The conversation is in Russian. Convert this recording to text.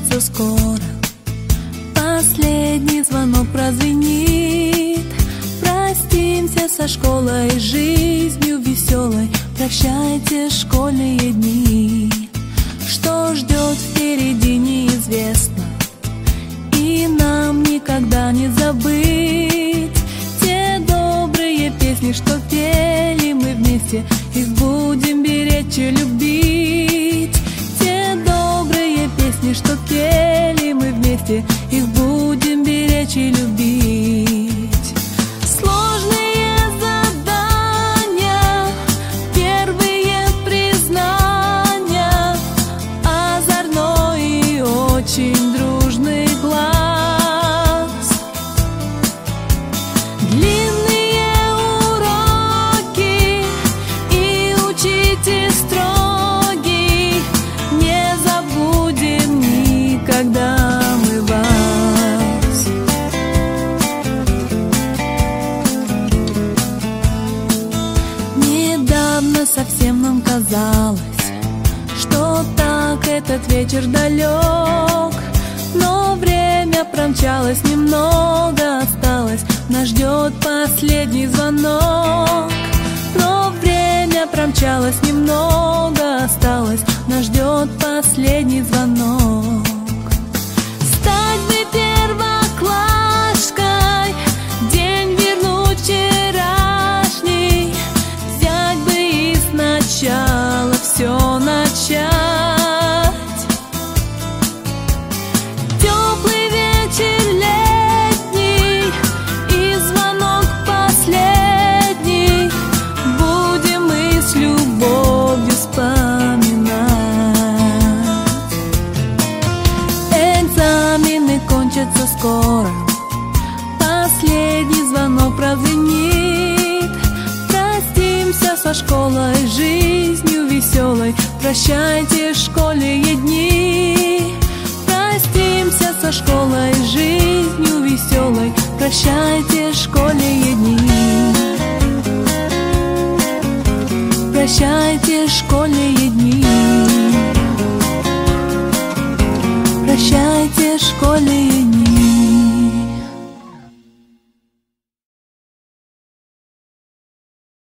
кончатся скоро. Последний звонок прозвенит. Простимся со школой, жизнью веселой. Прощайте школьные дни. Что ждет впереди неизвестно. И нам никогда не забыть Те добрые песни, что пели мы вместе. Их будем беречь и любить вместе Их будем беречь и любить Сложные задания, первые признания, озорной и очень дружный глаз. Длинные уроки и учитель строгий, не забудем никогда совсем нам казалось, что так этот вечер далек, но время промчалось, немного осталось, нас ждет последний звонок. Но время промчалось, немного осталось, нас ждет последний звонок. Кончатся скоро, последний звонок прозвенит. Простимся со школой, жизнью веселой, прощайте школьные дни. Простимся со школой, жизнью веселой, прощайте школьные дни. Прощайте школьные